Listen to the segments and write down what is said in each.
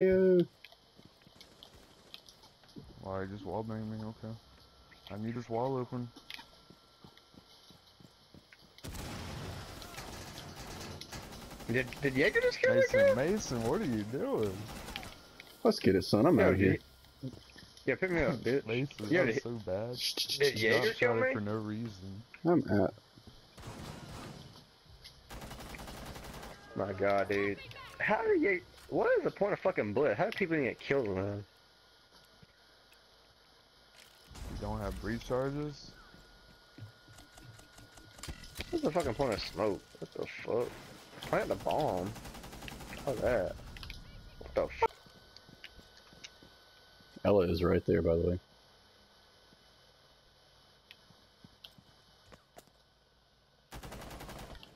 Yeah. Why, just wall bang me? Okay. I need this wall open. Did did Jaeger just kill that Mason, guy? Mason, what are you doing? Let's get it, son. I'm Yo, out here. dude. Yeah, pick me up, bitch. Mason, Yeah, that was so bad. Did Jaeger kill me? for no reason. I'm out. My god, dude. How do you? What is the point of fucking bullet? How do people even get killed, man? You don't have breach charges? What's the fucking point of smoke? What the fuck? Plant the bomb. What's that? What the fuck? Ela is right there, by the way.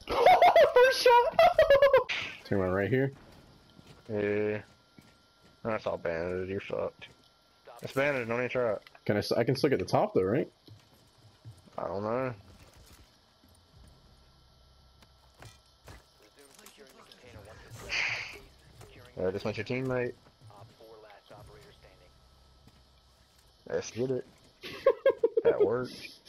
First shot! Turn around right here. Yeah. That's all banded. You're fucked. It's banded. Don't even try it. Can I? I can still get the top though, right? I don't know. Resume securing the container once the threat is ceased. Securing Uh, just went your teammate. Op 4 last operator standing. Let's get it. that worked.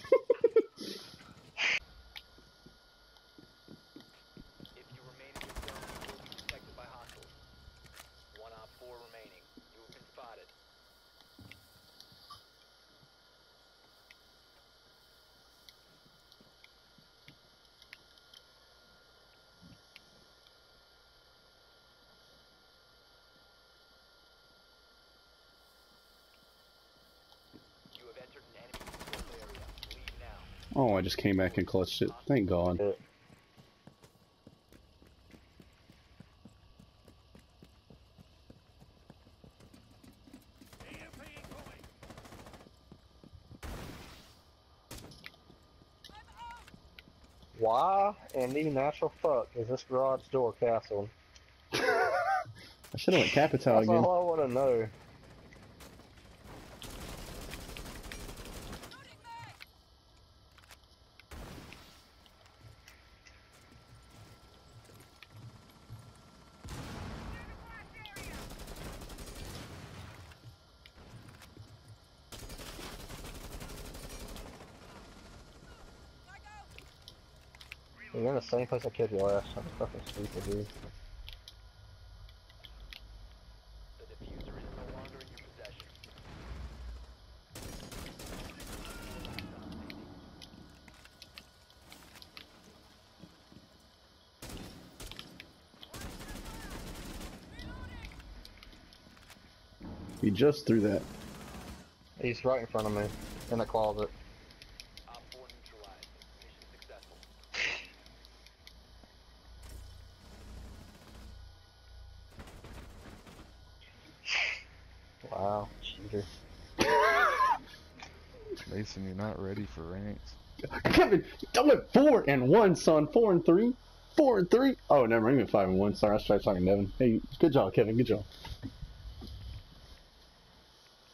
Oh, I just came back and clutched it. Thank God. Yeah. Why in the natural fuck is this garage door castle? I should have went Capitão That's again. all I want to know. You're in the same place I killed you last time. It's fucking stupid, dude. The diffuser is no longer in your possession. He just threw that. He's right in front of me, in the closet. Mason, you're not ready for ranks. Kevin, I went four and one, son. Four and three. Four and three. Oh, never mind. I went five and one. Sorry, I started talking to talk to Nevin. Hey, good job, Kevin. Good job.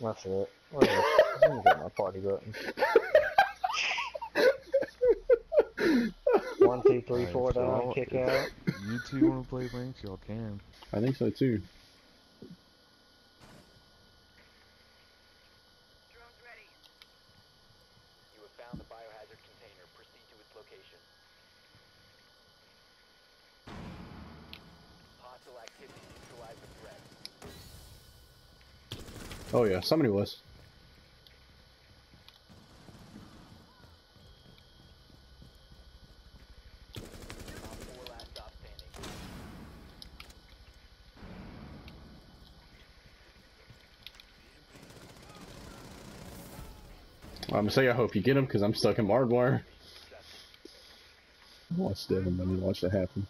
That's it. Let me let me get my party button. One, two, three, Alright, four so down, I'll- kick out. You two want to play ranks? Y'all can. I think so too. You have found the biohazard container. Proceed to its location. Hostile activity neutralize the threat. Oh yeah, somebody was. Op 4 last stop standing. I'm gonna say I hope you get him because I'm stuck in barbed wire. Watch Devin. Let me watch that happen.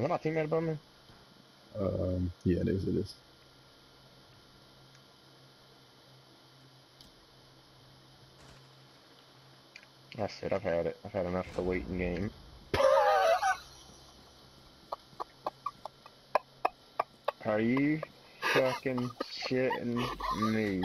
Is that my teammate above me? Um, yeah, it is. It is. That's it. I've had it. I've had enough of the waiting game. Are you fucking shitting me?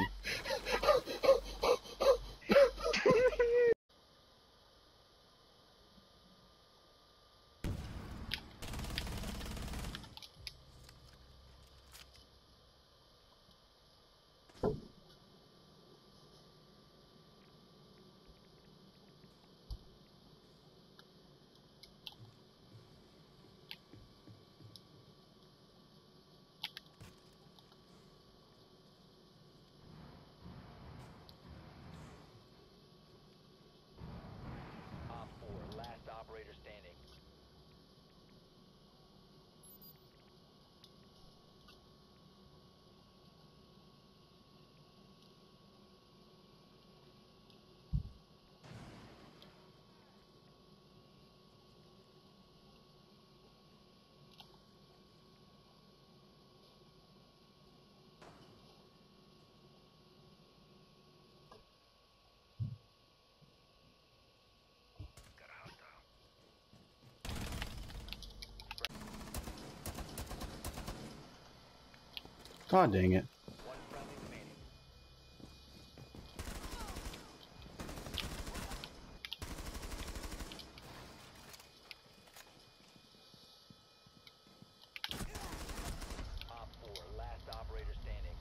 Ah, last operator standing.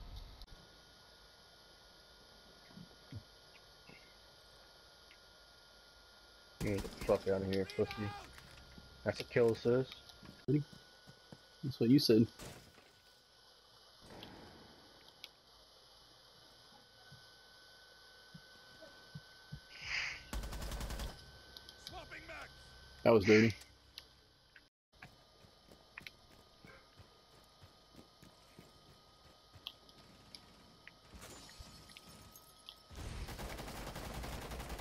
Get the fuck out of here, pussy. That's a kill assist. That's what you said. That was dirty.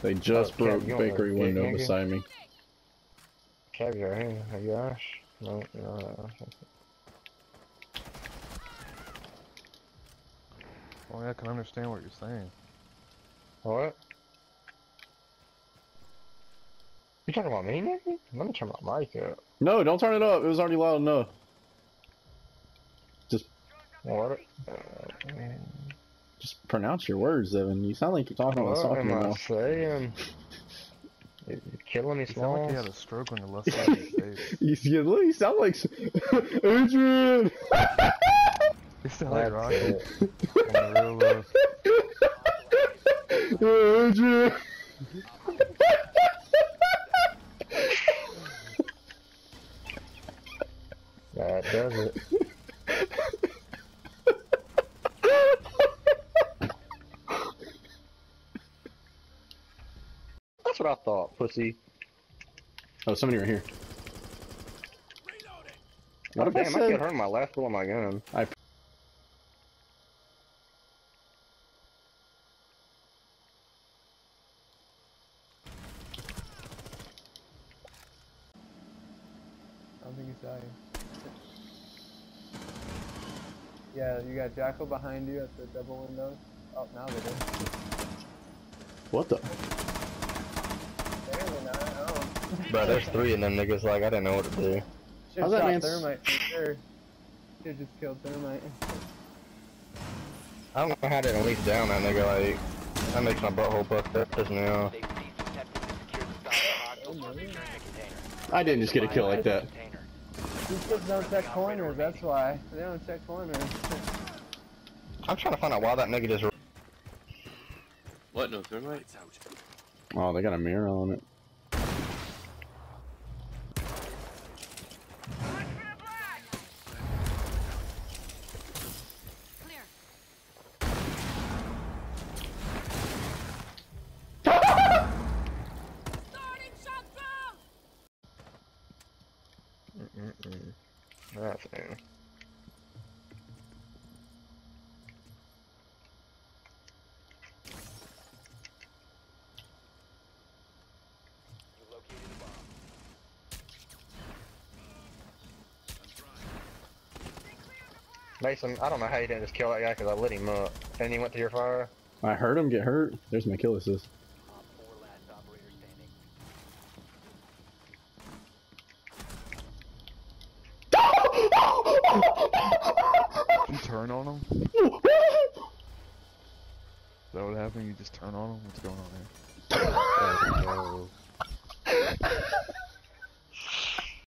They just Oh, broke Kev, bakery to- window Yankee? beside me. Cabs right here. Are you Ash? No, you're not Oh yeah, I can understand what you're saying. What? You talking about me, Nicky? Let me turn my mic up. No, don't turn it up. It was already loud enough. Just. What? Just pronounce your words, Evan. You sound like you're talking about What soccer am I now. saying? You're killing me, You sound like you had a stroke on the left side of your face. You, you, look, you sound like s- Adrian. You sound like That's Rocky. it. On the real low. Adrian. That does it. That's what I thought, pussy. Oh, somebody right here. What if I Damn, I killed said? her in my last bullet of my gun. I I don't think he's dying. Yeah, you got Jackal behind you at the double window. Oh, now they do. what the? Apparently not. Oh. Bro, there's three of them niggas, like, I didn't know what to do. Should've How's that shot man thermite for sure. Should've just killed thermite. I don't know how to at least down that nigga, like, that makes my butthole buck up just now. They've ceased attempting to secure the stock of hostiles or securing the container. I didn't just get a kill like that. Container. These kids don't check corners, that's why. They don't check corners. I'm trying to find out why that nigga just What? No thermite? Oh, they got a mirror on it. Clear. Starting shot down! Mm-mm-mm. Mason, I don't know how you didn't just kill that guy because I lit him up. And he went to your fire. I heard him get hurt. There's my kill assist. Turn on him? Is that what happened? You just turn on him? What's going on here?